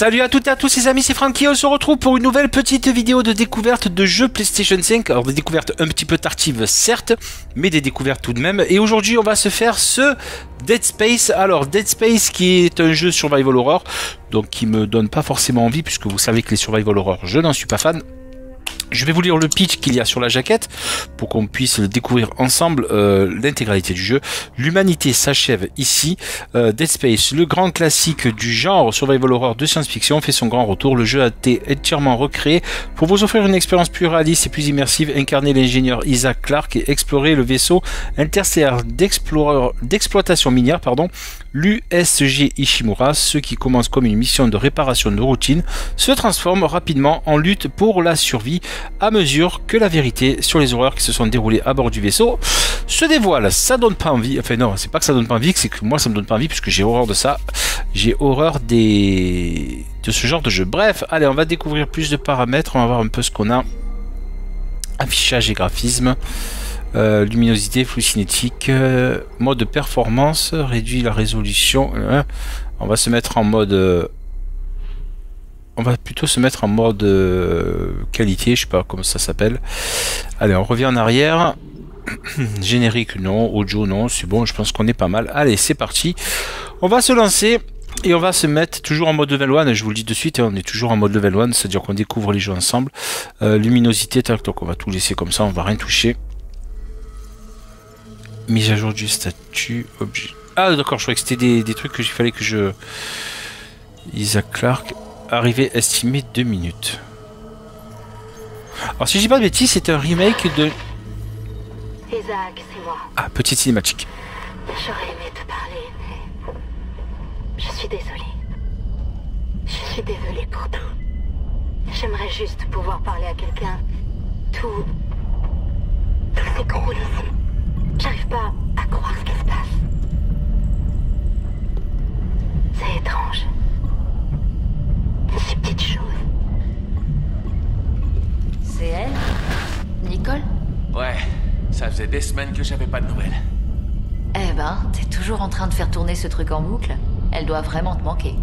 Salut à toutes et à tous les amis, c'est Francky, on se retrouve pour une nouvelle petite vidéo de découverte de jeux PlayStation 5. Alors des découvertes un petit peu tardives certes, mais des découvertes tout de même. Et aujourd'hui on va se faire ce Dead Space. Alors Dead Space qui est un jeu survival horror, donc qui me donne pas forcément envie puisque vous savez que les survival horror je n'en suis pas fan. Je vais vous lire le pitch qu'il y a sur la jaquette pour qu'on puisse découvrir ensemble euh, l'intégralité du jeu. L'humanité s'achève ici. Euh, Dead Space, le grand classique du genre survival horror de science-fiction, fait son grand retour. Le jeu a été entièrement recréé pour vous offrir une expérience plus réaliste et plus immersive. Incarner l'ingénieur Isaac Clarke et explorer le vaisseau interstellaire d'exploitation minière, pardon, l'USG Ishimura, ce qui commence comme une mission de réparation de routine, se transforme rapidement en lutte pour la survie à mesure que la vérité sur les horreurs qui se sont déroulées à bord du vaisseau se dévoile. Ça donne pas envie, enfin non, c'est pas que ça donne pas envie, c'est que moi ça me donne pas envie puisque j'ai horreur de ça. J'ai horreur des de ce genre de jeu. Bref, allez, on va découvrir plus de paramètres, on va voir un peu ce qu'on a. Affichage et graphisme. Euh, luminosité, flux cinétique, euh, mode de performance, réduit la résolution. Hein. on va se mettre en mode euh, on va plutôt se mettre en mode qualité, je sais pas comment ça s'appelle. Allez, on revient en arrière. Générique, non. Audio, non. C'est bon, je pense qu'on est pas mal. Allez, c'est parti. On va se lancer. Et on va se mettre toujours en mode level 1, je vous le dis de suite, hein, on est toujours en mode level 1, c'est-à-dire qu'on découvre les jeux ensemble. Luminosité, tac, donc on va tout laisser comme ça, on va rien toucher. Mise à jour du statut, objet. Ah d'accord, je croyais que c'était des, des, trucs que qu'il fallait que je... Isaac Clark, arrivée estimée 2 minutes. Alors si je dis pas de bêtises, c'est un remake de... Isaac, c'est moi. Ah, petite cinématique. J'aurais aimé te parler, mais... Je suis désolée. Je suis désolée pour tout. J'aimerais juste pouvoir parler à quelqu'un. Tout... Tout s'écroule ici. J'arrive pas à croire ce qui se passe. C'est étrange. Ces petites choses. C'est elle? Nicole? Ouais, ça faisait des semaines que j'avais pas de nouvelles. Eh ben, t'es toujours en train de faire tourner ce truc en boucle. Elle doit vraiment te manquer.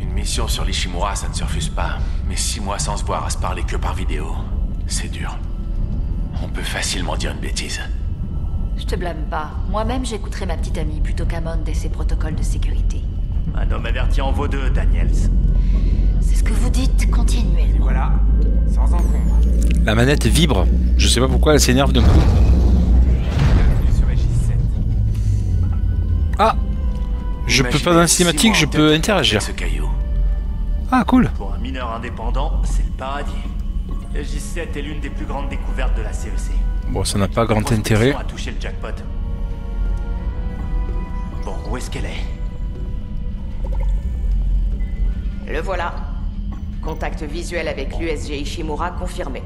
Une mission sur l'Ishimura, ça ne se refuse pas. Mais six mois sans se voir à se parler que par vidéo, c'est dur. On peut facilement dire une bêtise. Je te blâme pas. Moi-même, j'écouterai ma petite amie plutôt qu'Amond et ses protocoles de sécurité. Un homme averti en vaut deux, Daniels. C'est ce que vous dites continuellement. Voilà, sans encombre. La manette vibre. Je sais pas pourquoi elle s'énerve d'un coup. Bienvenue sur J7. Ah Je peux pas dans la cinématique, je peux interagir. Ce caillou. Ah cool Pour un mineur indépendant, c'est le paradis. Le J7 est l'une des plus grandes découvertes de la CEC. Bon, ça n'a pas grand intérêt. construction a touché le jackpot. Bon, où est-ce qu'elle est? Le voilà. Contact visuel avec l'USG Ishimura confirmé.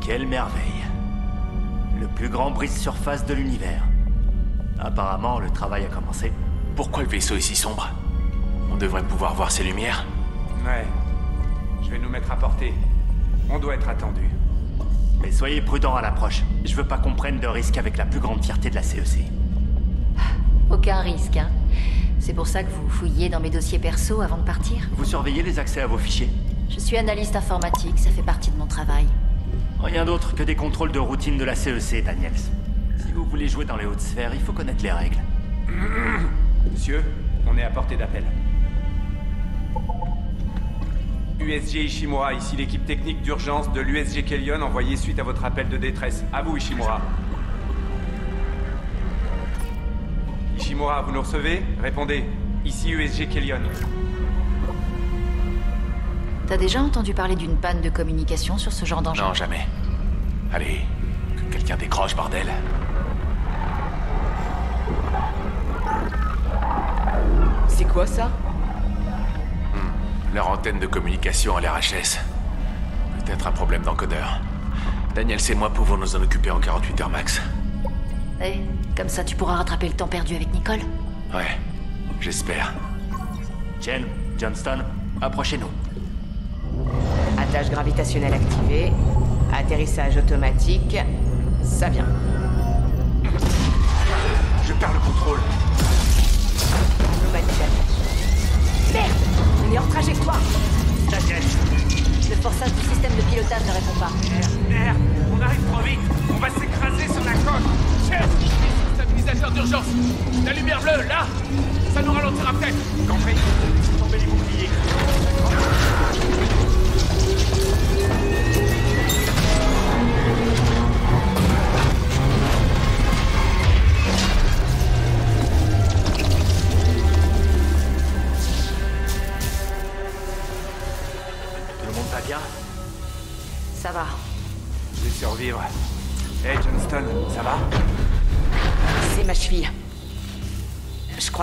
Quelle merveille. Le plus grand brise-surface de l'univers. Apparemment, le travail a commencé. Pourquoi le vaisseau est si sombre? On devrait pouvoir voir ses lumières Ouais. Je vais nous mettre à portée. On doit être attendu. Mais soyez prudents à l'approche. Je veux pas qu'on prenne de risques avec la plus grande fierté de la E CEC. Aucun risque, hein. C'est pour ça que vous fouillez dans mes dossiers perso avant de partir Vous surveillez les accès à vos fichiers? Je suis analyste informatique, ça fait partie de mon travail. Rien d'autre que des contrôles de routine de la CEC, Daniels. Si vous voulez jouer dans les hautes sphères, il faut connaître les règles. Monsieur, on est à portée d'appel. USG Ishimura, ici l'équipe technique d'urgence de l'USG Kellion envoyée suite à votre appel de détresse. À vous, Ishimura. Ishimura, vous nous recevez? Répondez. Ici USG Kellion. T'as déjà entendu parler d'une panne de communication sur ce genre d'engin? Non, jamais. Allez, que quelqu'un décroche, bordel. C'est quoi ça? Leur antenne de communication à l'RHS. Peut-être un problème d'encodeur. Daniel et moi pouvons nous en occuper en 48 heures max. Eh, comme ça tu pourras rattraper le temps perdu avec Nicole Ouais, j'espère. Jen, Johnston, approchez-nous. Attache gravitationnelle activée. Atterrissage automatique. Ça vient. Je perds le contrôle. On est hors trajectoire. T'inquiète. Le forçage du système de pilotage ne répond pas. Merde, merde. On arrive trop vite. On va s'écraser sur la coque. Chef, stabilisateur d'urgence. La lumière bleue, là. Ça nous ralentira peut-être. Compris.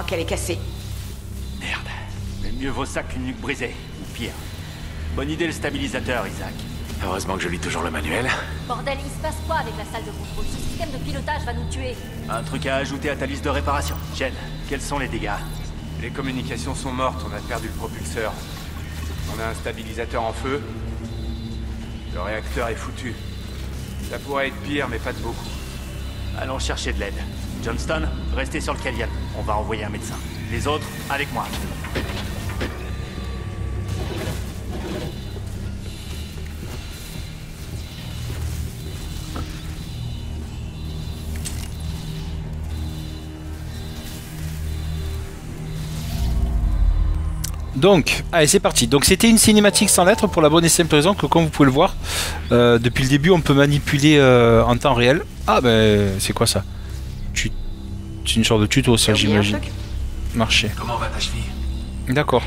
Qu'elle est cassée. Merde. Mais mieux vaut ça qu'une nuque brisée. Ou pire. Bonne idée le stabilisateur, Isaac. Heureusement que je lis toujours le manuel. Bordel, il se passe quoi avec la salle de contrôle Ce système de pilotage va nous tuer. Un truc à ajouter à ta liste de réparation. Jen, quels sont les dégâts Les communications sont mortes, on a perdu le propulseur. On a un stabilisateur en feu. Le réacteur est foutu. Ça pourrait être pire, mais pas de beaucoup. Allons chercher de l'aide. Johnston, restez sur le Kellyan. On va envoyer un médecin. Les autres, avec moi. Donc, allez, c'est parti. Donc, c'était une cinématique sans lettres pour la bonne et simple raison que, comme vous pouvez le voir, euh, depuis le début, on peut manipuler euh, en temps réel. Ah, ben, c'est quoi ça? C'est une sorte de tuto, ça, j'imagine. Marché. Comment va ta cheville D'accord.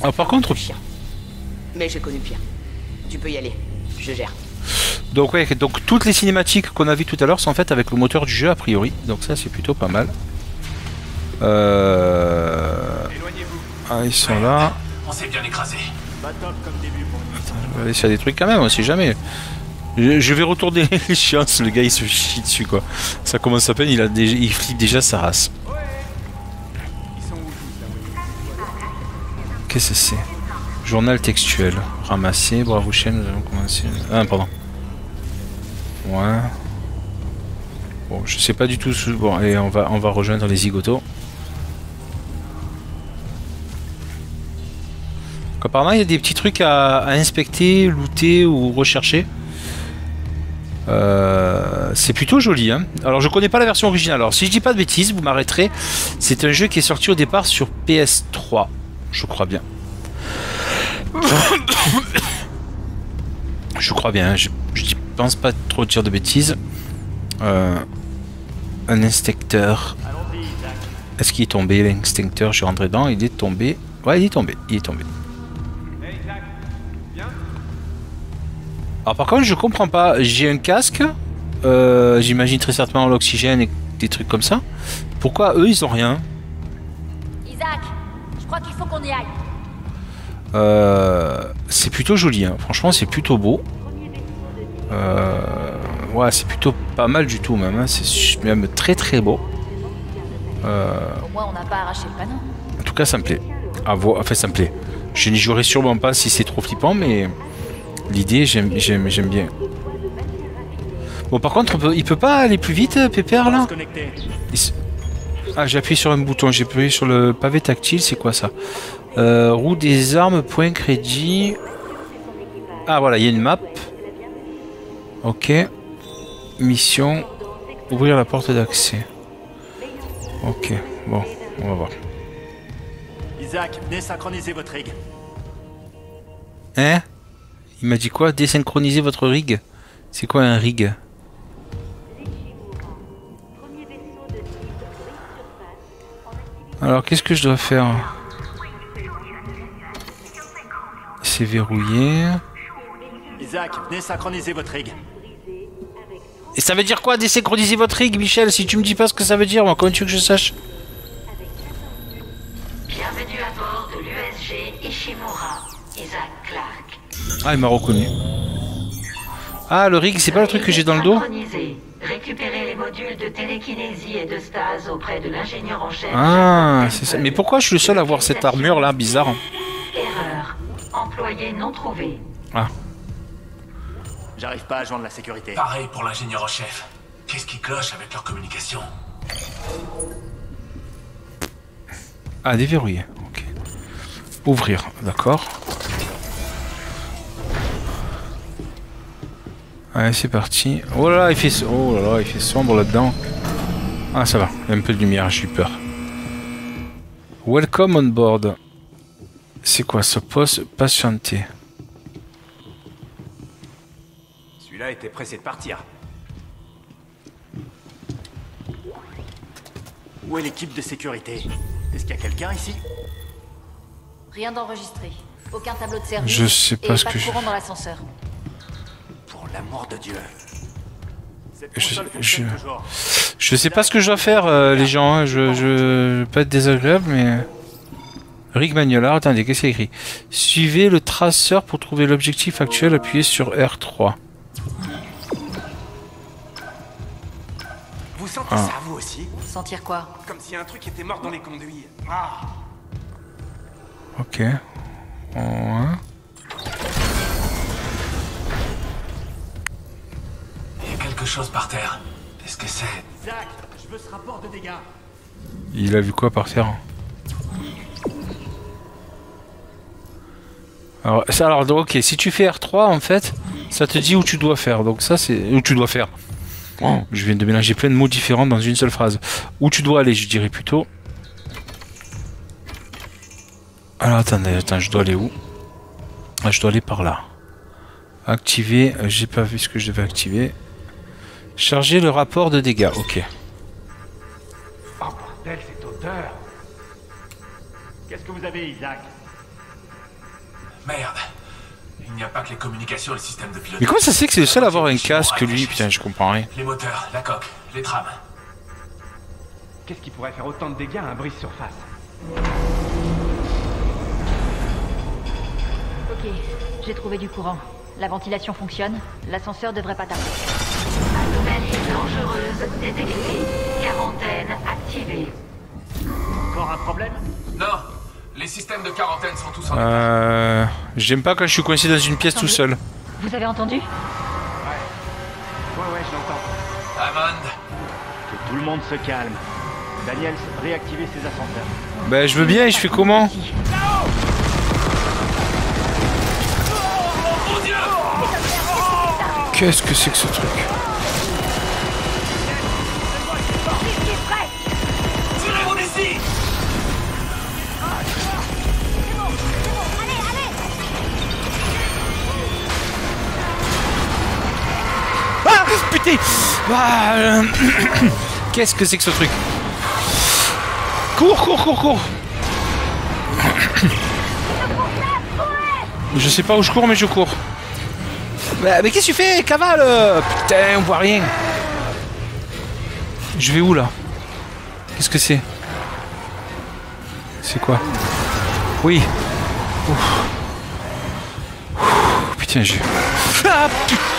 Alors, par contre, Pire. Mais j'ai connu pire. Tu peux y aller. Je gère. donc, ouais, donc toutes les cinématiques qu'on a vues tout à l'heure sont faites avec le moteur du jeu, a priori. Donc, ça, c'est plutôt pas mal. Euh... Éloignez-vous. Ah, ils sont là. On s'est bien écrasé. Pas top comme début pour une mission. On va aller sur des trucs quand même, on sait jamais. Je, vais retourner les chances, le gars il se chie dessus quoi. Ça commence à peine, il, a déjà, il flippe déjà sa race. Qu'est-ce que c'est? Journal textuel. Ramassé, bravo chaîne, nous allons commencer. Ah, pardon. Ouais. Bon, je sais pas du tout. ce- Bon, allez, on va, on va rejoindre les zigotos. Apparemment, il y a des petits trucs à, à inspecter, looter ou rechercher. Euh, c'est plutôt joli. Hein Alors, je connais pas la version originale. Alors, si je dis pas de bêtises, vous m'arrêterez. C'est un jeu qui est sorti au départ sur PS3, je crois bien. Je crois bien, je, je pense pas trop dire de bêtises. Euh, un instincteur. Est-ce qu'il est tombé l'instincteur? Je suis rentré dedans, il est tombé. Ouais, il est tombé, il est tombé. Alors par contre, je comprends pas. J'ai un casque. euh, J'imagine très certainement l'oxygène et des trucs comme ça. Pourquoi eux, ils ont rien? Isaac, je crois qu'il faut qu'on y aille. Euh, C'est plutôt joli, hein. franchement, c'est plutôt beau. Euh, Ouais, c'est plutôt pas mal du tout même. hein. C'est même très très beau. Euh, Au moins, on n'a pas arraché le panneau. En tout cas, ça me plaît. Voir, enfin, ça me plaît. Je n'y jouerai sûrement pas si c'est trop flippant, mais l'idée, j'aime, j'aime, j'aime bien. Bon, par contre, on peut- il peut pas aller plus vite, Pépère, là? Se Ah, j'ai appuyé sur un bouton, j'ai appuyé sur le pavé tactile, c'est quoi ça? Euh, Roue des armes, point crédit. Ah, voilà, il y a une map. Ok. Mission. Ouvrir la porte d'accès. Ok, bon, on va voir. Isaac, venez synchroniser votre rig. Hein? Il m'a dit quoi? Désynchroniser votre rig? C'est quoi un rig? Alors qu'est-ce que je dois faire? C'est verrouillé. Isaac, venez synchroniser votre rig. Et ça veut dire quoi désynchroniser votre rig, Michel? Si tu me dis pas ce que ça veut dire, moi, comment tu veux que je sache? Ah, il m'a reconnu. Ah, le rig, c'est pas le truc que j'ai dans le dos. Récupérez les modules de télékinésie et de stase auprès de l'ingénieur en chef. Ah, c'est ça. Mais pourquoi je suis le seul à avoir cette armure là, bizarre Erreur. Employé non trouvé. Ah, J'arrive pas à joindre la sécurité. Pareil pour l'ingénieur en chef. Qu'est-ce qui cloche avec leur communication ah déverrouillé. Ok. Ouvrir, d'accord. Allez, c'est parti. Oh là là, il fait, oh là là, il fait sombre là-dedans. Ah, ça va. Il y a un peu de lumière, j'ai eu peur. Welcome on board. C'est quoi ce poste? Patienter. Celui-là était pressé de partir. Où est l'équipe de sécurité? Est-ce qu'il y a quelqu'un ici? Rien d'enregistré. Aucun tableau de service. Je sais pas et ce pas que de je- dans l'ascenseur. Pour l'amour de Dieu. Cette Je- sais pas ce que je dois faire, euh, les gens. hein. Je, je, pas être désagréable, mais. Rick Magnola, attendez, qu'est-ce qu'il y a écrit? Suivez le traceur pour trouver l'objectif actuel, appuyez sur R3. Vous sentez Ah. ça, vous aussi? Sentir quoi? Comme si un truc était mort dans les conduits. Ah Ok. Ouais. Il quelque chose par terre. Qu'est-ce que c'est Zach, je veux ce rapport de dégâts. Il a vu quoi par terre Alors, ça, alors, ok, si tu fais R3, en fait, ça te dit où tu dois faire. Donc, ça, c'est. Où tu dois faire. Oh, je viens de mélanger plein de mots différents dans une seule phrase. Où tu dois aller, je dirais plutôt. Alors, attendez, attends, je dois aller où? Ah, je dois aller par là. Activer, euh, j'ai pas vu ce que je devais activer. Charger le rapport de dégâts, ok. Oh bordel, cette odeur Qu'est-ce que vous avez, Isaac? Merde. Il n'y a pas que les communications et le système de pilotage. Mais comment ça fait que c'est le seul à avoir un casque, lui? Putain, je comprends rien. Les moteurs, la coque, les trames. Qu'est-ce qui pourrait faire autant de dégâts à un brise-surface Ok, j'ai trouvé du courant. La ventilation fonctionne. L'ascenseur devrait pas tarder. Anomalie dangereuse détectée. Quarantaine activée. Encore un problème? Non Les systèmes de quarantaine sont tous en... Euh... J'aime pas quand je suis coincé dans une pièce tout seul. Vous avez entendu? Ouais, ouais, je l'entends. Hammond Que tout le monde se calme. Daniels, réactivez ses ascenseurs. Bah je veux bien et je fais comment? Qu'est-ce que c'est que ce truc? Ah euh, Qu'est-ce que c'est que ce truc? Cours, cours, cours, cours Je sais pas où je cours mais je cours. Bah, mais qu'est-ce que tu fais Cavale? Putain, on voit rien. Je vais où là? Qu'est-ce que c'est? C'est quoi? Oui. Putain, j'ai... Ah, putain.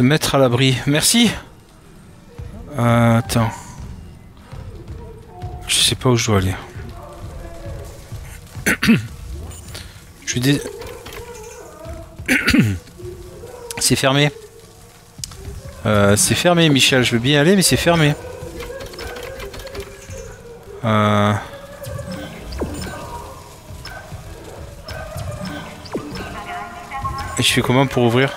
Se mettre à l'abri. Merci. Euh, attends. Je sais pas où je dois aller. je suis c'est fermé. Euh, c'est fermé, Michel. Je veux bien aller, mais c'est fermé. Euh... Et je fais comment pour ouvrir?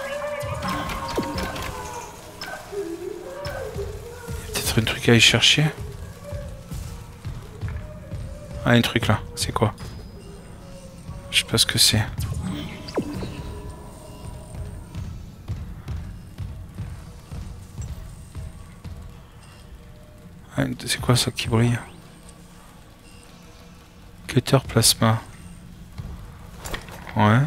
Il y a peut-être un truc à aller chercher. Ah, un truc là. C'est quoi? Je sais pas ce que c'est. Ah, C'est quoi ça qui brille? Cutter plasma. Ouais.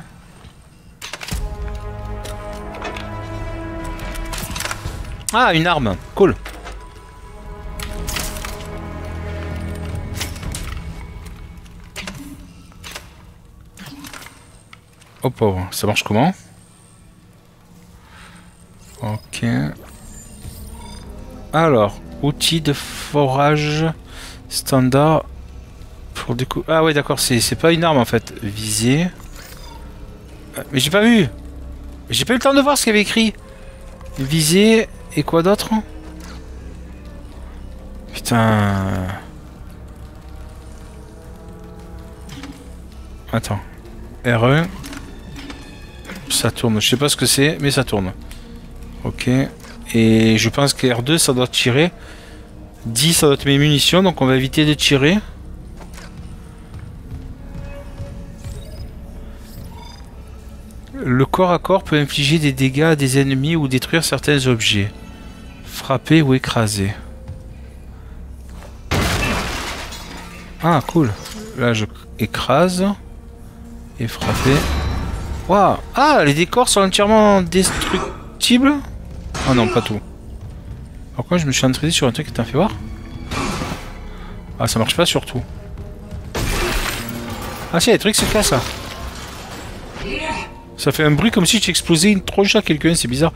Ah, une arme. Cool. Oh pauvre, ça marche comment Ok. Alors, outil de forage standard Pour décou... Ah ouais d'accord, c'est pas une arme en fait. Viser. Euh, Mais j'ai pas vu. J'ai pas eu le temps de voir ce qu'il y avait écrit. Viser et quoi d'autre Putain. Attends. RE. Ça tourne. Je sais pas ce que c'est, mais ça tourne. Ok. Et je pense que R2 ça doit tirer. 10 ça doit être mes munitions, donc on va éviter de tirer. Le corps à corps peut infliger des dégâts à des ennemis ou détruire certains objets. Frapper ou écraser. Ah, cool. Là, je écrase. Et frapper. Waouh Ah, les décors sont entièrement destructibles Ah non, pas tout. Pourquoi je me suis entraîné sur un truc qui t'a fait voir Ah, ça marche pas sur tout. Ah si, les trucs se cassent là. Ça fait un bruit comme si tu explosais une tronche à quelqu'un, c'est bizarre.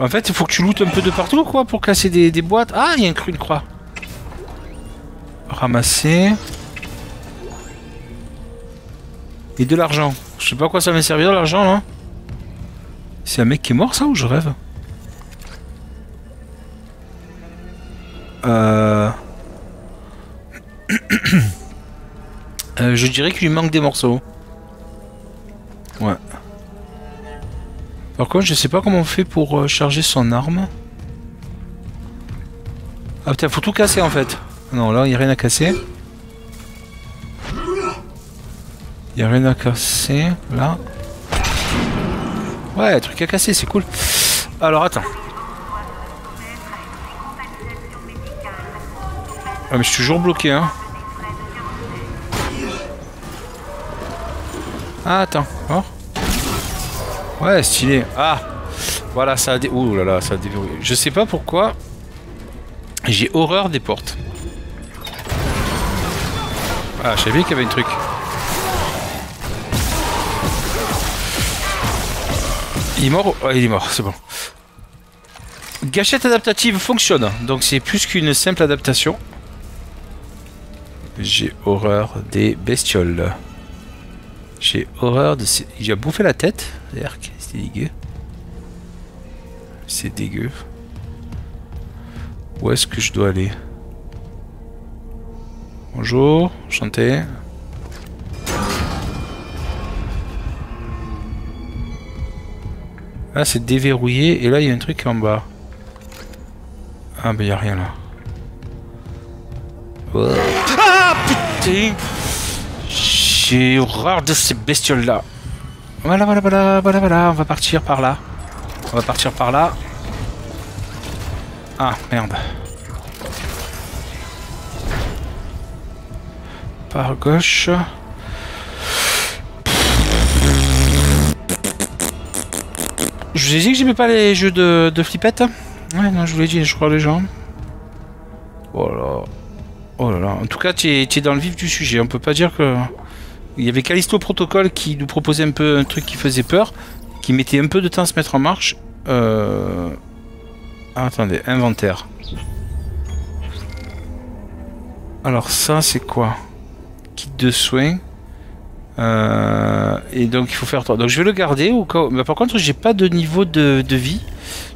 En fait, il faut que tu lootes un peu de partout, quoi, pour casser des, des boîtes. Ah, il y a un cru, une croix. Ramasser. Et de l'argent. Je sais pas quoi ça va servir, l'argent, là. C'est un mec qui est mort, ça, ou je rêve? Euh... Euh, je dirais qu'il lui manque des morceaux. Ouais. Par contre, je sais pas comment on fait pour euh, charger son arme. Ah putain, faut tout casser en fait. Non, là, il n'y a rien à casser. Il n'y a rien à casser. Là. Ouais, truc à casser, c'est cool. Alors, attends. Ah, mais je suis toujours bloqué, hein. Ah, attends. Oh. Ouais, stylé. Ah Voilà, ça a dé... Ouh là là, ça a déverrouillé. Je sais pas pourquoi. J'ai horreur des portes. Ah, je savais qu'il y avait un truc. Il est mort Ouais, il est mort, c'est bon. Gâchette adaptative fonctionne. Donc c'est plus qu'une simple adaptation. J'ai horreur des bestioles. J'ai horreur de. Il a bouffé la tête. C'est dégueu. C'est dégueu. Où est-ce que je dois aller? Bonjour, enchanté. Là, c'est déverrouillé. Et là, il y a un truc en bas. Ah, ben, il a rien là. Ah, putain J'ai horreur de ces bestioles là. Voilà, voilà, voilà, voilà, voilà. On va partir par là. On va partir par là. Ah, merde. Par gauche. Je vous ai dit que j'aimais pas les jeux de, de flippette. Ouais, non, je vous l'ai dit, je crois les gens. Oh là. Oh là là. En tout cas, tu es, es dans le vif du sujet. On peut pas dire que. Il y avait Callisto Protocol qui nous proposait un peu un truc qui faisait peur, qui mettait un peu de temps à se mettre en marche. Euh... Ah, attendez, inventaire. Alors ça, c'est quoi? Kit de soins. Euh, et donc il faut faire toi. Donc je vais le garder au cas par contre, j'ai pas de niveau de, de vie.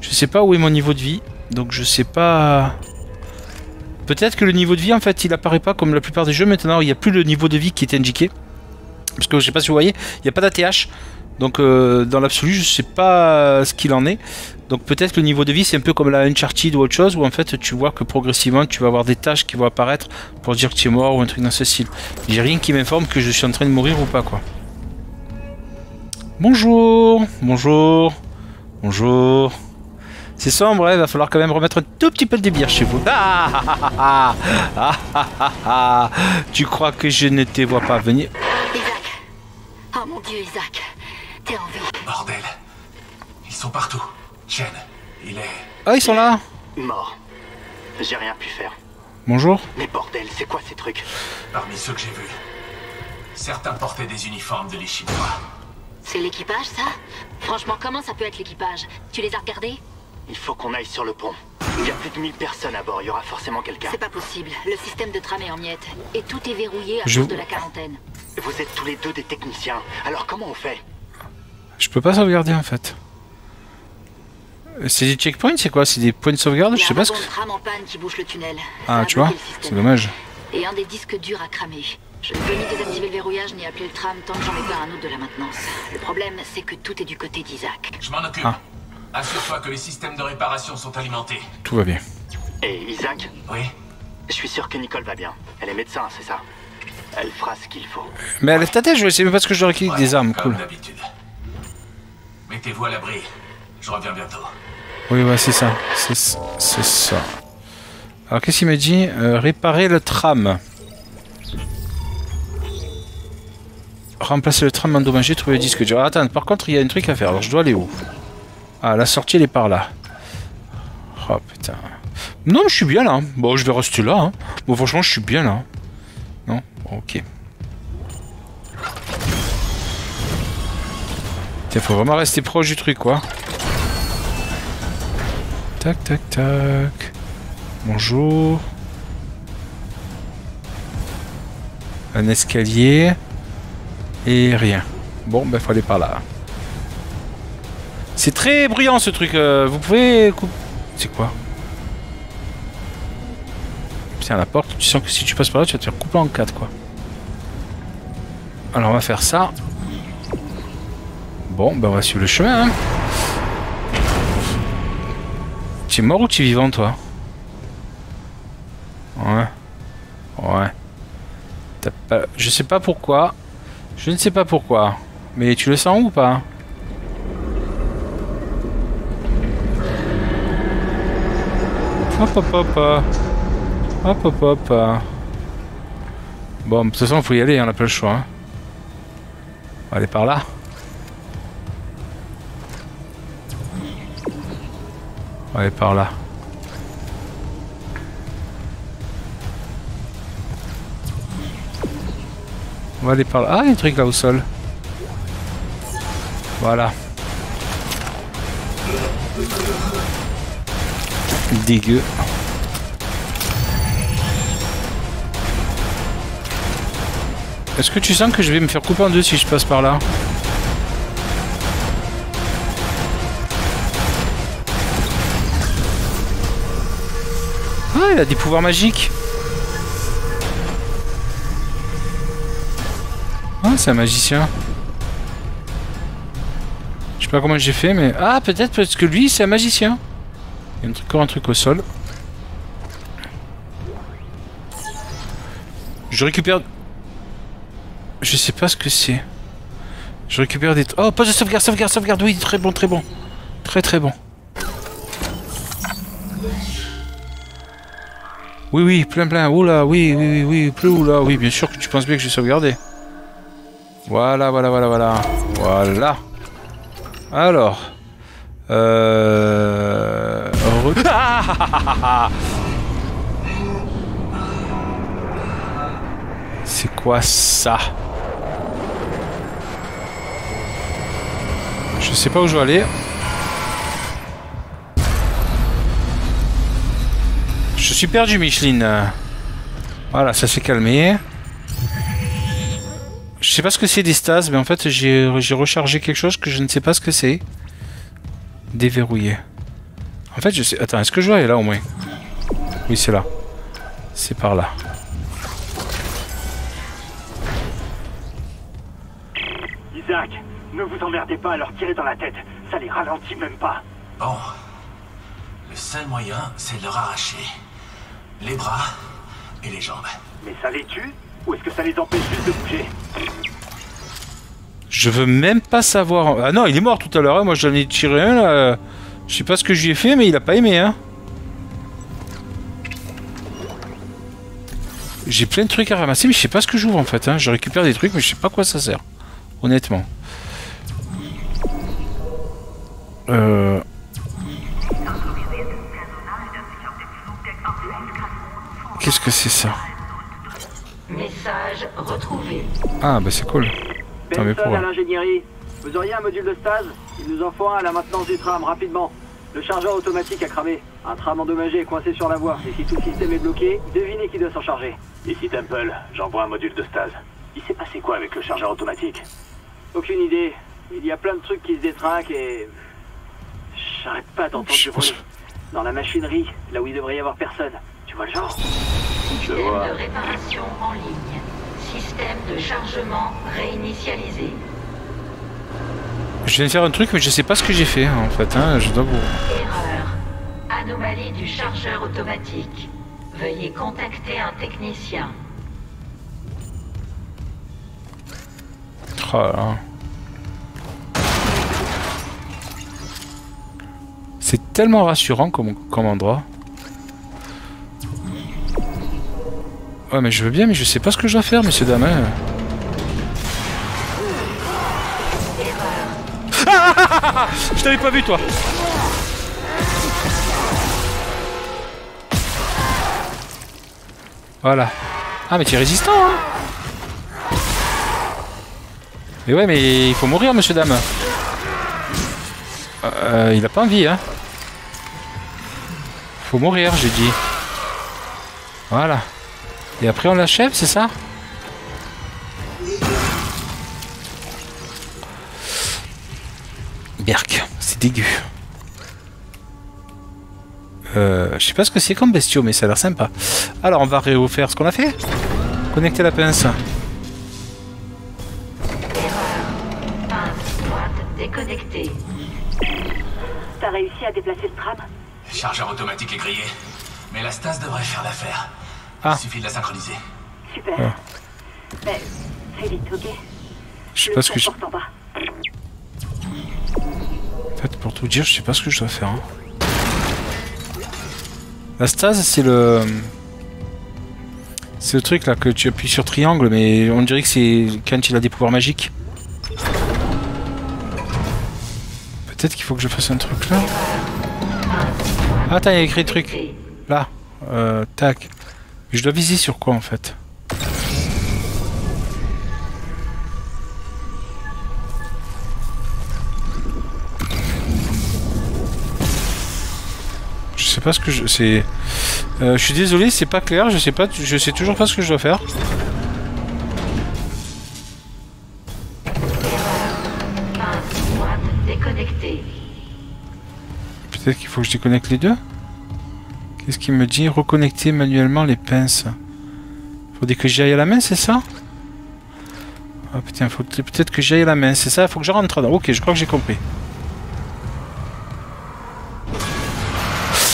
Je sais pas où est mon niveau de vie. Donc je sais pas... Peut-être que le niveau de vie, en fait, il apparaît pas comme la plupart des jeux. Maintenant, il n'y a plus le niveau de vie qui est indiqué. Parce que je sais pas si vous voyez, il n'y a pas d'ATH. Donc euh, dans l'absolu, je sais pas ce qu'il en est. Donc peut-être que le niveau de vie, c'est un peu comme la Uncharted ou autre chose, où en fait tu vois que progressivement tu vas avoir des tâches qui vont apparaître pour dire que tu es mort ou un truc dans ce style. J'ai rien qui m'informe que je suis en train de mourir ou pas quoi. Bonjour, bonjour, bonjour. C'est sombre, il va falloir quand même remettre un tout petit peu de bière chez vous. Ah, ah, ah, ah, ah, ah, ah, ah. Tu crois que je ne te vois pas venir? Isaac. Oh mon dieu, Isaac. T'es en vie. Bordel. Ils sont partout. Chen, il est... Ah, ils sont là Mort. J'ai rien pu faire. Bonjour. Mais bordel, c'est quoi ces trucs? Parmi ceux que j'ai vus, certains portaient des uniformes de l'Ishimura. C'est l'équipage, ça Franchement, comment ça peut être l'équipage Tu les as regardés Il faut qu'on aille sur le pont. Il y a plus de 1000 personnes à bord, il y aura forcément quelqu'un. C'est pas possible. Le système de tram est en miettes. Et tout est verrouillé à Je- cause de la quarantaine. Vous êtes tous les deux des techniciens, alors comment on fait Je peux pas sauvegarder en fait. C'est des checkpoints, c'est quoi C'est des points de sauvegarde Je sais pas ce que. tram en panne qui bouche le tunnel. Ça Ah, tu vois C'est dommage. Et un des disques durs a cramé. Je ne peux ni désactiver le verrouillage ni appeler le tram tant que j'en ai pas un autre de la maintenance. Le problème, c'est que tout est du côté d'Isaac. Je m'en occupe. Ah. Assure-toi que les systèmes de réparation sont alimentés. Tout va bien. Et Isaac Oui Je suis sûr que Nicole va bien. Elle est médecin, c'est ça Elle fera ce qu'il faut. Mais à ta tête, je sais même pas ce que je récupérer Ouais, des armes, comme cool. d'habitude. Mettez-vous à l'abri. Je reviens bientôt. Oui, ouais, c'est ça. C'est c'est ça. Alors, qu'est-ce qu'il me dit? Euh, Réparer le tram. Remplacer le tram endommagé, trouver le disque dur. Attends, par contre, il y a un truc à faire. Alors, je dois aller où? Ah, la sortie, elle est par là. Oh, putain. Non, je suis bien là. Bon, je vais rester là. hein. Bon, franchement, je suis bien là. Non? Ok. Tiens, faut vraiment rester proche du truc, quoi. Tac, tac, tac. Bonjour. Un escalier. Et rien. Bon, ben, faut aller par là. C'est très bruyant ce truc. euh, vous pouvez couper. C'est quoi? Tiens, la porte, tu sens que si tu passes par là, tu vas te faire couper en quatre, quoi. Alors, on va faire ça. Bon, ben, on va suivre le chemin, hein. Tu es mort ou tu es vivant, toi? Ouais. Ouais. Pas... Je sais pas pourquoi. Je ne sais pas pourquoi. Mais tu le sens ou pas Hop hop hop. Hop hop hop. Bon, de toute façon, faut y aller, on n'a pas le choix. hein. On va aller par là. On va aller par là. Va aller par là. Ah, il y a un truc là au sol. Voilà. Dégueu. Est-ce que tu sens que je vais me faire couper en deux si je passe par là Ah, il a des pouvoirs magiques. C'est un magicien. Je sais pas comment j'ai fait, mais... Ah, peut-être parce que lui, c'est un magicien. Il y a encore un truc au sol. Je récupère... Je sais pas ce que c'est. Je récupère des... Oh, poste de sauvegarde, sauvegarde, sauvegarde. Oui, très bon, très bon. Très très bon. Oui, oui, plein, plein. Oula, oui, oui, oui, oui, plus oula. Oui, bien sûr que tu penses bien que je vais sauvegarder. Voilà, voilà, voilà, voilà. Voilà. Alors. Euh... C'est quoi ça? Je sais pas où je vais aller. Je suis perdu, Micheline. Voilà, ça s'est calmé. Je sais pas ce que c'est des stases, mais en fait j'ai rechargé quelque chose que je ne sais pas ce que c'est. Déverrouillé. En fait, je sais. Attends, est-ce que je vois? Là au moins Oui, c'est là. C'est par là. Isaac, ne vous emmerdez pas à leur tirer dans la tête. Ça les ralentit même pas. Bon. Le seul moyen, c'est de leur arracher les bras et les jambes. Mais ça les tue Ou est-ce que ça les empêche juste de bouger Je veux même pas savoir. Ah non, il est mort tout à l'heure. hein. Moi, j'en ai tiré un là. Je sais pas ce que je lui ai fait, mais il a pas aimé, hein. J'ai plein de trucs à ramasser, mais je sais pas ce que j'ouvre en fait. Hein. Je récupère des trucs, mais je sais pas quoi ça sert. Honnêtement. Euh... Qu'est-ce que c'est ça? Message retrouvé. Ah, bah c'est cool. Tant mieux pour à l'ingénierie. Vous auriez un module de stase Il nous en faut un à la maintenance du tram, rapidement. Le chargeur automatique a cramé. Un tram endommagé est coincé sur la voie. Et si tout le système est bloqué, devinez qui doit s'en charger. Ici Temple, j'envoie un module de stase. Il s'est passé quoi avec le chargeur automatique Aucune idée. Il y a plein de trucs qui se détraquent et... J'arrête pas d'entendre du bruit. Dans la machinerie, là où il devrait y avoir personne. Tu vois le genre? Système vois. de réparation en ligne. Système de chargement réinitialisé. Je viens de faire un truc, mais je sais pas ce que j'ai fait en fait. Hein. Je dois vous. Erreur. Anomalie du chargeur automatique. Veuillez contacter un technicien. Oh là. C'est tellement rassurant comme, comme endroit. Ouais, mais je veux bien, mais je sais pas ce que je dois faire, messieurs, dames. hein. Ah, ah, ah, ah, Je t'avais pas vu, toi. Voilà. Ah, mais tu es résistant, hein mais ouais, mais il faut mourir, monsieur dame. Euh, il a pas envie, hein. Faut mourir, j'ai dit. Voilà. Et après on l'achève, c'est ça? Berk, c'est dégueu. Euh, je sais pas ce que c'est comme bestiaux, mais ça a l'air sympa. Alors, on va refaire ce qu'on a fait. Connecter la pince. Pince droite déconnectée. T'as réussi à déplacer le tram? Le chargeur automatique est grillé. Mais la stase devrait faire l'affaire. Ah. Il suffit de la synchroniser. Super. Ah. Mais fais vite, ok Je sais pas ce que je... en fait, pour tout dire, je sais pas ce que je dois faire. hein. La stase, c'est le... C'est le truc là que tu appuies sur triangle, mais on dirait que c'est quand il a des pouvoirs magiques. Peut-être qu'il faut que je fasse un truc là. Ah, attends, il y a écrit le truc. Là. Euh, tac. Je dois viser sur quoi en fait Je sais pas ce que je. C'est. Euh, je suis désolé, c'est pas clair. Je sais pas. Je sais toujours pas ce que je dois faire. Peut-être qu'il faut que je déconnecte les deux? Qu'est-ce qu'il me dit Reconnecter manuellement les pinces. Faudrait que j'y aille à la main, c'est ça? Ah putain, faut peut-être que j'y aille à la main, c'est ça? Faut que je rentre dedans. Ok, je crois que j'ai compris.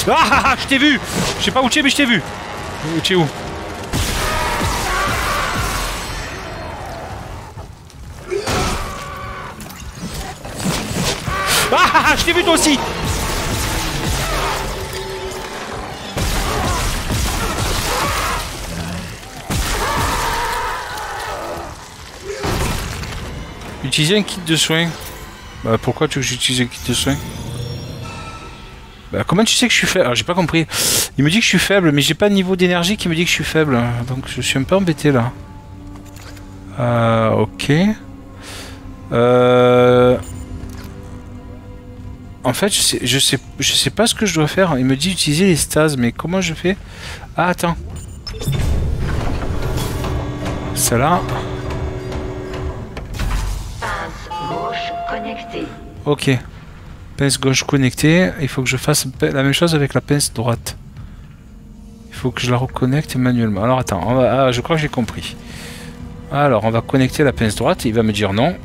Ah ah ah, je t'ai vu Je sais pas où tu es, mais je t'ai vu. Tu es où? Ah ah ah, je t'ai vu toi aussi Utiliser un kit de soins. Bah pourquoi tu veux que j'utilise un kit de soins Bah comment tu sais que je suis faible? Alors j'ai pas compris. Il me dit que je suis faible, mais j'ai pas de niveau d'énergie qui me dit que je suis faible. Donc je suis un peu embêté là. Euh, ok. Euh... En fait, je sais, je sais, je sais pas ce que je dois faire. Il me dit utiliser les stases, mais comment je fais? Ah, attends. Celle-là. Connectée. Ok. Pince gauche connectée. Il faut que je fasse la même chose avec la pince droite. Il faut que je la reconnecte manuellement. Alors attends, on va- ah, je crois que j'ai compris. Alors, on va connecter la pince droite. Il va me dire non.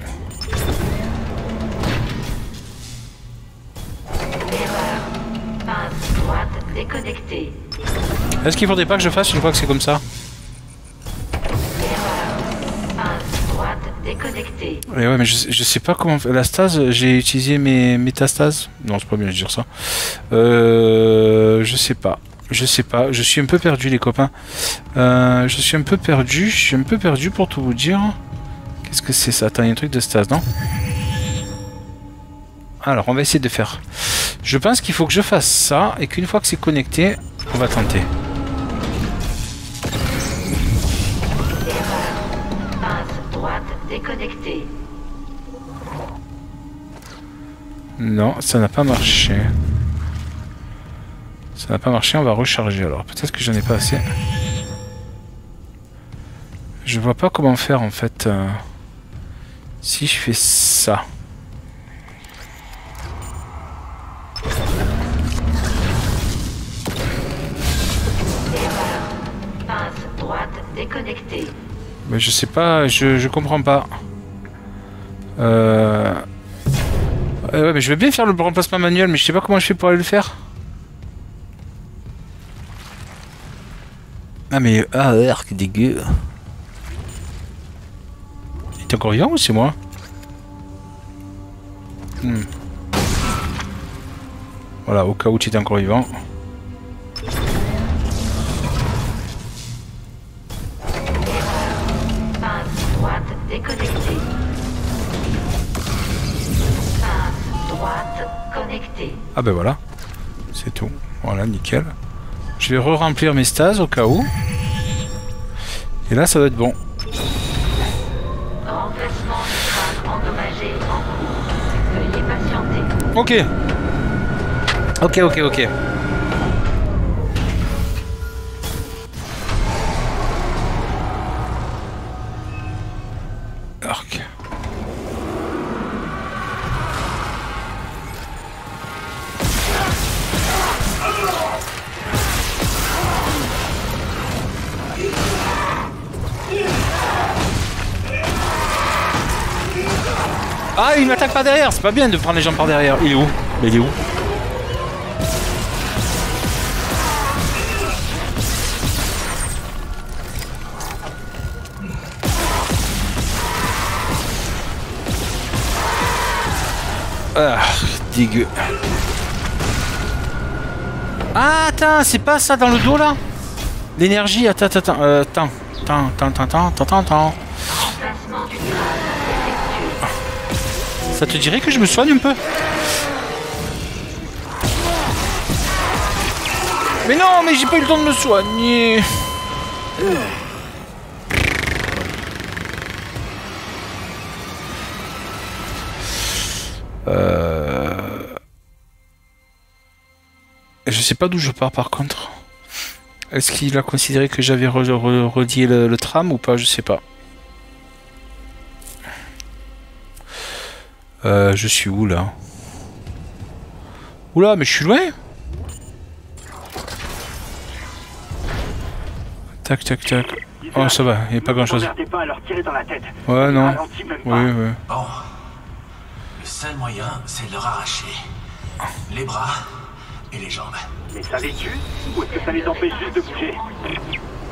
Est-ce qu'il faudrait pas que je fasse une fois que c'est comme ça? Déconnectée. Ouais, mais je, je sais pas comment. La stase, j'ai utilisé mes métastases. Non, c'est pas bien de dire ça. Euh, je sais pas. Je sais pas. Je suis un peu perdu, les copains. Euh, je suis un peu perdu. Je suis un peu perdu pour tout vous dire. Qu'est-ce que c'est ça? Attends, il y a un truc de stase, non? Alors, on va essayer de faire. Je pense qu'il faut que je fasse ça et qu'une fois que c'est connecté, on va tenter. Non, ça n'a pas marché. Ça n'a pas marché, on va recharger alors. Peut-être que j'en ai pas assez. Je vois pas comment faire en fait. euh, si je fais ça. Pince droite déconnectée. Mais je sais pas, je, je comprends pas. Euh... euh, ouais, mais je vais bien faire le remplacement manuel, mais je sais pas comment je fais pour aller le faire. Ah mais... Ah, arc dégueu. Il est encore vivant ou c'est moi Hmm. Voilà, au cas où tu étais encore vivant. Pince droite déconnectée. Ah ben voilà, c'est tout. Voilà, nickel. Je vais re-remplir mes stases au cas où. Et là, ça va être bon. Ok. Ok, ok, ok. M'attaque par derrière, c'est pas bien de prendre les gens par derrière. Il est où? Mais il est où? Ah, dégueu. Ah, attends, c'est pas ça dans le dos là? L'énergie, attends, attends, attends, euh, attends, attends, attends, attends, attends, Ça te dirait que je me soigne un peu Mais non, mais j'ai pas eu le temps de me soigner. Euh... Je sais pas d'où je pars par contre. Est-ce qu'il a considéré que j'avais re- re- relié le, le tram ou pas? Je sais pas. Euh, je suis où là? Oula, mais je suis loin Tac, tac, tac. Oh, ça va, il a pas grand chose. Pas à leur tirer dans la tête. Ouais, non. Oui, oui. Bon. Le seul moyen, c'est de leur arracher. Les bras et les jambes. Mais ça les tue Ou est-ce que ça les empêche juste de bouger?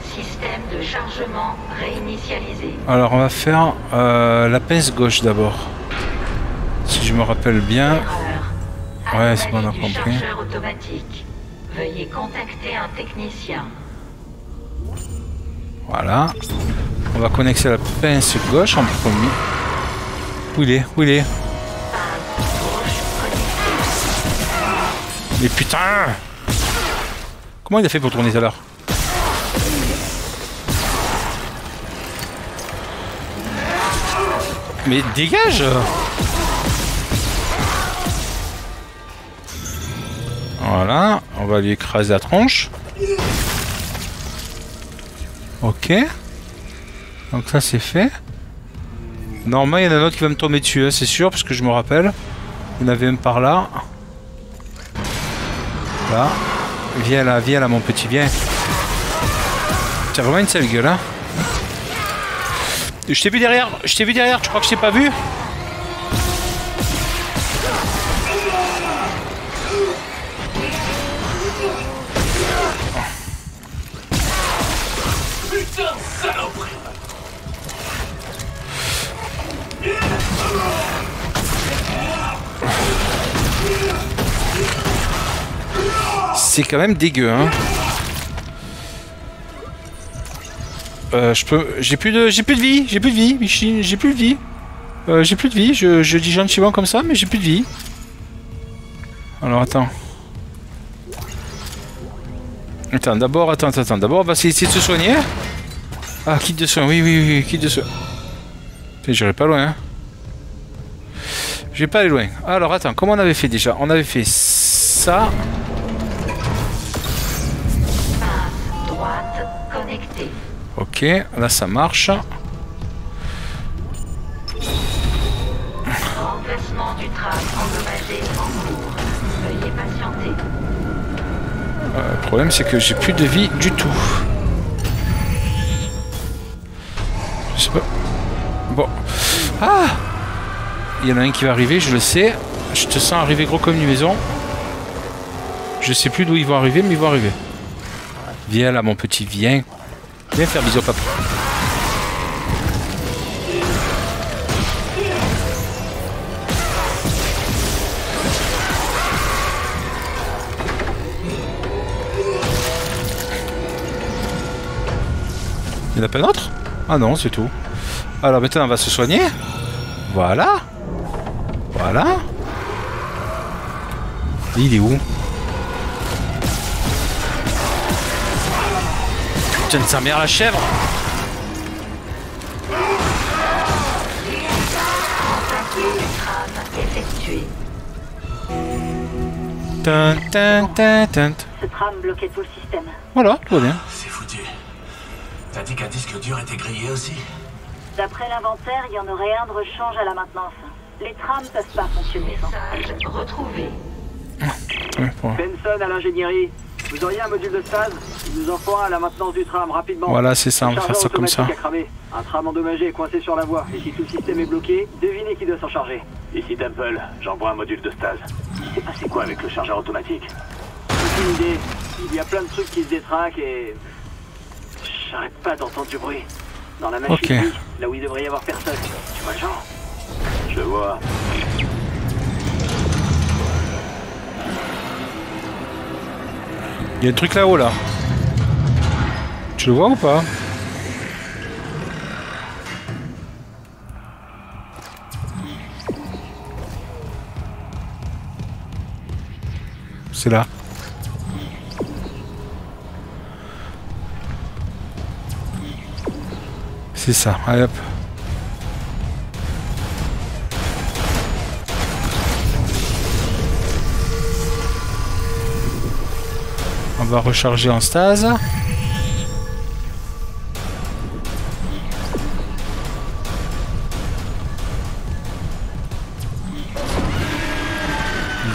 Système de chargement réinitialisé. Alors, on va faire euh, la pince gauche d'abord. Si je me rappelle bien. Ouais, c'est bon, on a compris. chargeur automatique. Veuillez contacter un technicien. Voilà. On va connecter la pince gauche en premier. Où il est? Où il est? Mais putain Comment il a fait pour tourner tout à l'heure Mais dégage Voilà, on va lui écraser la tronche. Ok. Donc ça c'est fait. Normalement il y en a un autre qui va me tomber dessus, hein, c'est sûr, parce que je me rappelle. Il y en avait un par là. Là. Viens là, viens là mon petit, viens. T'as vraiment une sale gueule, hein Je t'ai vu derrière, je t'ai vu derrière, tu crois que je t'ai pas vu? C'est quand même dégueu, hein. Euh, je peux, j'ai plus de, j'ai plus de vie, j'ai plus de vie, j'ai plus de vie. Euh, j'ai plus de vie. Je, je dis gentiment comme ça, mais j'ai plus de vie. Alors attends. Attends, d'abord, attends, attends. D'abord, on va essayer de se soigner. Ah, kit de soin, oui, oui, oui, kit de soin. J'irai pas loin. Hein. Je vais pas aller loin. Alors attends, comment on avait fait déjà? On avait fait ça. Ok, là ça marche. Remplacement du tram endommagé en cours. Veuillez patienter. Euh, le problème c'est que j'ai plus de vie du tout. Je sais pas. Bon. Ah Il y en a un qui va arriver, je le sais. Je te sens arriver gros comme une maison. Je sais plus d'où ils vont arriver, mais ils vont arriver. Viens là mon petit, viens. Viens faire bisous. Il n'y en a pas d'autre Ah non, c'est tout. Alors maintenant, on va se soigner. Voilà. Voilà. Il est où? Putain de sa mère la chèvre tin, tin. Ce tram bloquait tout le système. Voilà, tout va bien. C'est foutu. T'as dit qu'un disque dur était grillé aussi D'après l'inventaire, il y en aurait un de rechange à la maintenance. Les trams peuvent pas fonctionner sans. Message retrouvé. Benson à l'ingénierie. Vous auriez un module de stase Il nous en faut un à la maintenance du tram, rapidement. Voilà, c'est ça, on va faire ça comme ça. Un tram endommagé est coincé sur la voie. Et si tout le système est bloqué, devinez qui doit s'en charger. Ici Temple, j'envoie un module de stase. Il s'est passé quoi avec le chargeur automatique Aucune idée. Il y a plein de trucs qui se détraquent et... J'arrête pas d'entendre du bruit. Dans la Ok. machine, là où il devrait y avoir personne. Tu vois le genre? Je vois. Il y a un truc là-haut là. Tu le vois ou pas C'est là. C'est ça, allez hop. Va recharger en stase.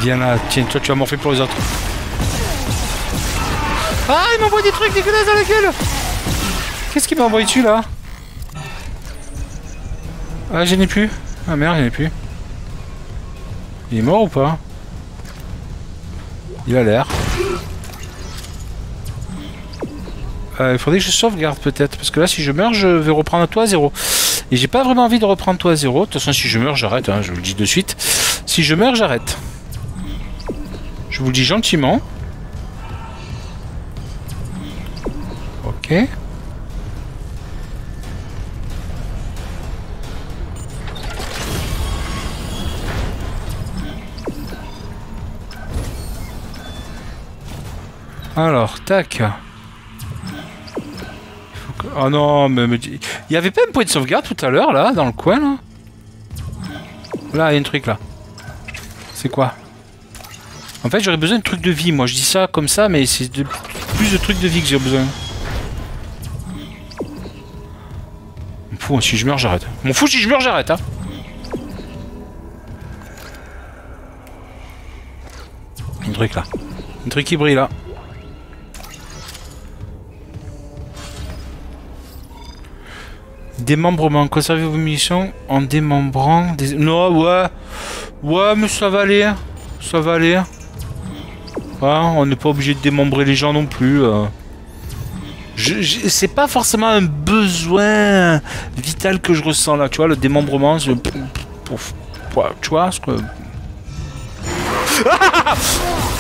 Viens là, tiens, toi tu vas morfler pour les autres. Ah, il m'envoie des trucs dégueulasses dans la gueule Qu'est-ce qu'il m'a envoyé dessus là? Ah, j'en ai plus. Ah merde, j'en ai plus. Il est mort ou pas? Il a l'air. Euh, il faudrait que je sauvegarde peut-être, parce que là si je meurs je vais reprendre toi à zéro. Et j'ai pas vraiment envie de reprendre toi à zéro. De toute façon si je meurs j'arrête, hein, je vous le dis de suite. Si je meurs j'arrête. Je vous le dis gentiment. Ok. Alors, tac. Oh non, mais il y avait pas un point de sauvegarde tout à l'heure là, dans le coin là? Là, il y a un truc là. C'est quoi? En fait, j'aurais besoin de trucs de vie. Moi, je dis ça comme ça, mais c'est plus de trucs de vie que j'ai besoin. M'en fous, si je meurs, j'arrête. M'en fous, si je meurs, j'arrête. Hein. Un truc là. Un truc qui brille là. Démembrement. Conservez vos munitions en démembrant des... Non, ouais. Ouais, mais ça va aller. hein. Ça va aller. hein. On n'est pas obligé de démembrer les gens non plus. euh. Je- je- c'est pas forcément un besoin vital que je ressens là. Tu vois, le démembrement, pouf, tu vois, ce que...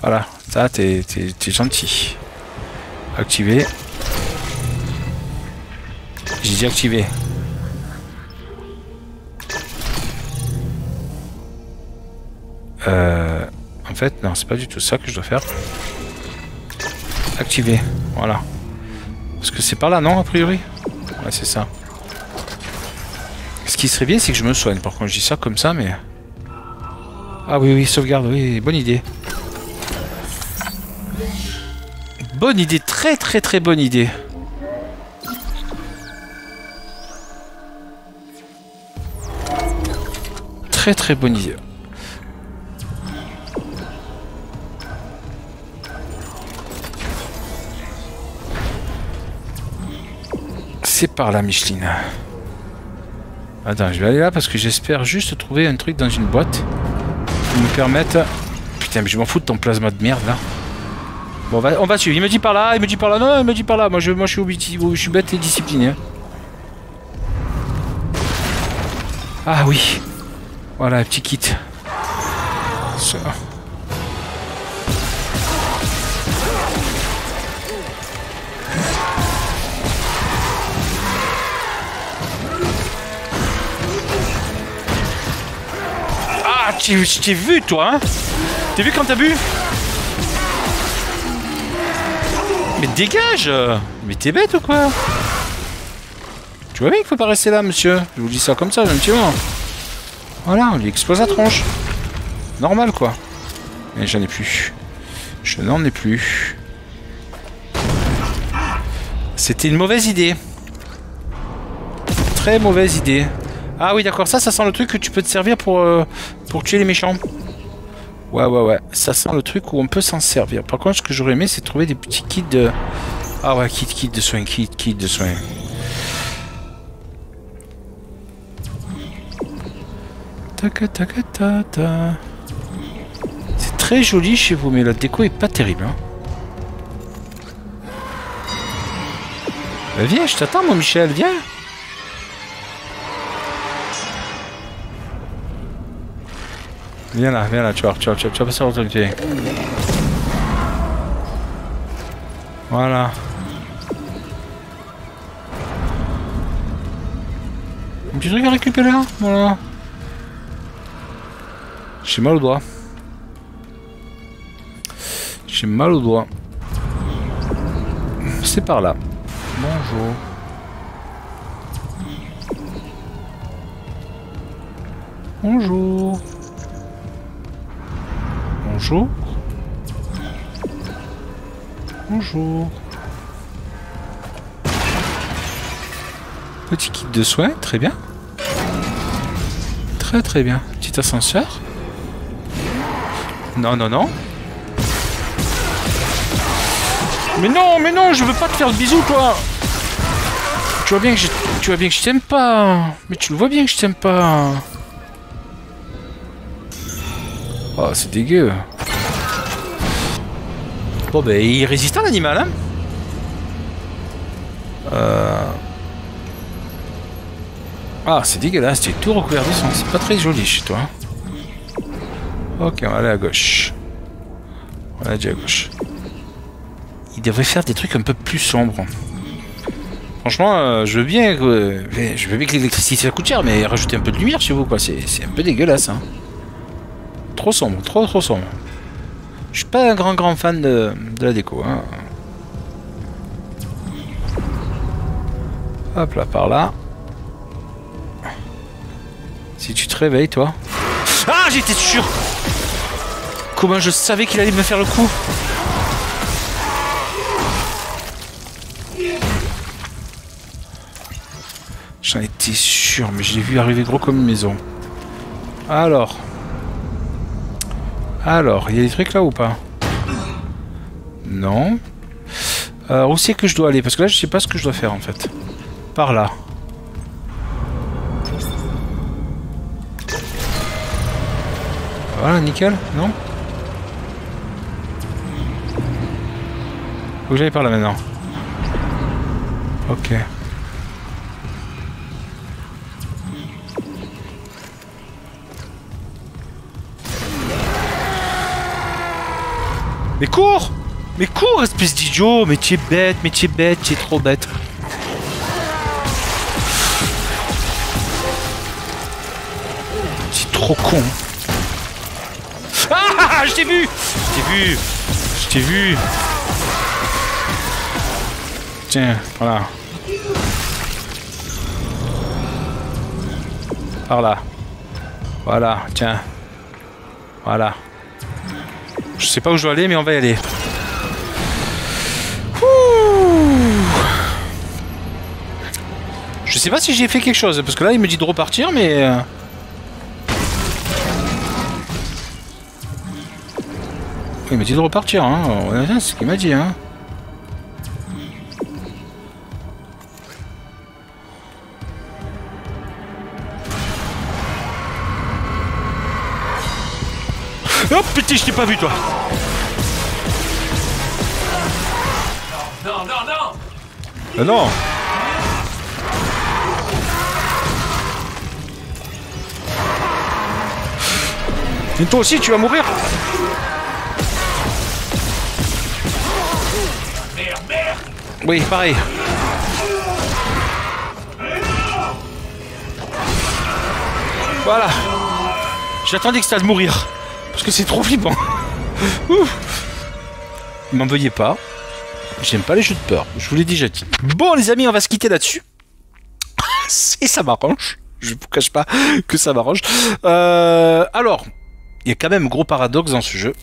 Voilà, ça, t'es gentil. Activé. J'ai dit activé. Euh, en fait, non, c'est pas du tout ça que je dois faire. Activer, voilà. Parce que c'est par là, non, a priori? Ouais, c'est ça. Ce qui serait bien, c'est que je me soigne. Par contre, je dis ça comme ça, mais... Ah oui, oui, sauvegarde, oui, bonne idée. Bonne idée, très très très bonne idée. Très très bonne idée. C'est par là, Micheline. Attends, je vais aller là parce que j'espère juste trouver un truc dans une boîte qui me permette... Putain, mais je m'en fous de ton plasma de merde, là. Bon, on va, on va suivre. Il me dit par là, il me dit par là. Non, il me dit par là. Moi, je, moi, je, suis, je suis bête et discipliné. Ah oui. Voilà, petit kit. Ça. Ah, tu t'es vu, toi, hein T'as vu quand t'as bu? Mais dégage Mais t'es bête ou quoi Tu vois bien qu'il faut pas rester là, monsieur. Je vous dis ça comme ça, gentiment. Voilà, on lui explose la tronche. Normal, quoi. Mais j'en ai plus. Je n'en ai plus. C'était une mauvaise idée. Très mauvaise idée. Ah oui, d'accord, ça, ça sent le truc que tu peux te servir pour, euh, pour tuer les méchants. Ouais, ouais, ouais. Ça sent le truc où on peut s'en servir. Par contre, ce que j'aurais aimé, c'est trouver des petits kits de... Ah ouais, kit, kit de soins, kit, kit de soins. C'est très joli chez vous, mais la déco est pas terrible. Hein. Viens, je t'attends, mon Michel, viens. Viens là, viens là, tu vois, tu vois, tu vas, tu vas passer l'autorité. Voilà. Un petit truc à récupérer là Voilà. J'ai mal au doigt. J'ai mal au doigt. C'est par là. Bonjour. Bonjour. Bonjour. Bonjour. Petit kit de soins, très bien. Très très bien. Petit ascenseur. Non, non, non. Mais non, mais non, je veux pas te faire le bisou, toi. Tu vois bien que je, tu vois bien que je t'aime pas. Mais tu le vois bien que je t'aime pas. Oh, c'est dégueu. Bon, ben, il est résistant, l'animal, hein euh... Ah, c'est dégueulasse, tu es tout recouvert de sang. C'est pas très joli chez toi. Ok, on va aller à gauche. On va aller à gauche. Il devrait faire des trucs un peu plus sombres. Franchement, euh, je veux bien que, je veux bien que l'électricité ça coûte cher, mais rajouter un peu de lumière chez vous, quoi. C'est un peu dégueulasse, hein. Trop sombre, trop trop sombre. Je suis pas un grand grand fan de, de la déco, hein. Hop là, par là. Si tu te réveilles, toi. Ah, j'étais sûr Comment je savais qu'il allait me faire le coup J'en étais sûr, mais je l'ai vu arriver gros comme une maison. Alors. Alors, il y a des trucs là ou pas? Non. Alors, où c'est que je dois aller? Parce que là, je sais pas ce que je dois faire en fait. Par là. Voilà, nickel, non? Faut que j'aille par là maintenant. Ok. Mais cours Mais cours, espèce d'idiot Mais tu es bête, mais tu es bête, tu es trop bête. Tu es trop con. Ah Je t'ai vu Je t'ai vu Je t'ai vu Tiens, voilà. Par là. Voilà, tiens. Voilà. Je sais pas où je dois aller, mais on va y aller. Je sais pas si j'ai fait quelque chose, parce que là il me dit de repartir, mais... Euh, il m'a dit de repartir, hein. C'est ce qu'il m'a dit, hein. Je t'ai pas vu toi Non, non, non Ah non Et toi aussi, tu vas mourir Merde, merde Oui, pareil. Voilà. J'attendais que ça de mourir. Parce que c'est trop flippant. M'en veuillez pas. J'aime pas les jeux de peur. Je vous l'ai déjà dit. Bon, les amis, on va se quitter là-dessus. Et ça m'arrange. Je vous cache pas que ça m'arrange. Euh, alors, il y a quand même un gros paradoxe dans ce jeu.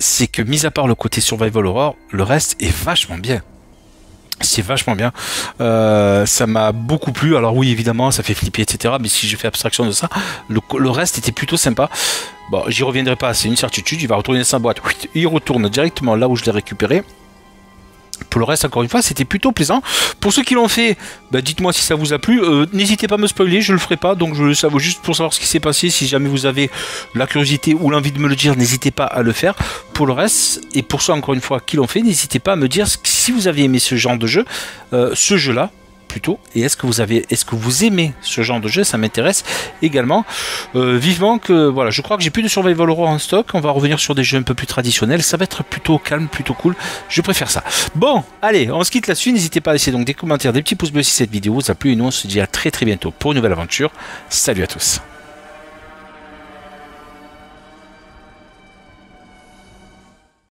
C'est que, mis à part le côté survival horror, le reste est vachement bien. C'est vachement bien. Euh, ça m'a beaucoup plu. Alors oui, évidemment, ça fait flipper, etc. Mais si je fais abstraction de ça, le, reste était plutôt sympa. Bon, j'y reviendrai pas, c'est une certitude. Il va retourner sa boîte. Il retourne directement là où je l'ai récupéré. Pour le reste, encore une fois, c'était plutôt plaisant. Pour ceux qui l'ont fait, bah, dites-moi si ça vous a plu. Euh, n'hésitez pas à me spoiler, je le ferai pas. Donc, ça vaut juste pour savoir ce qui s'est passé. Si jamais vous avez la curiosité ou l'envie de me le dire, n'hésitez pas à le faire. Pour le reste, et pour ceux encore une fois qui l'ont fait, n'hésitez pas à me dire si vous avez aimé ce genre de jeu, euh, ce jeu-là, plutôt. Et est-ce que vous avez, est-ce que vous aimez ce genre de jeu? Ça m'intéresse également euh, vivement. Que voilà, je crois que j'ai plus de survival horror en stock. On va revenir sur des jeux un peu plus traditionnels. Ça va être plutôt calme, plutôt cool. Je préfère ça. Bon, allez, on se quitte là-dessus. N'hésitez pas à laisser donc des commentaires, des petits pouces bleus si cette vidéo vous a plu. Et nous, on se dit à très très bientôt pour une nouvelle aventure. Salut à tous.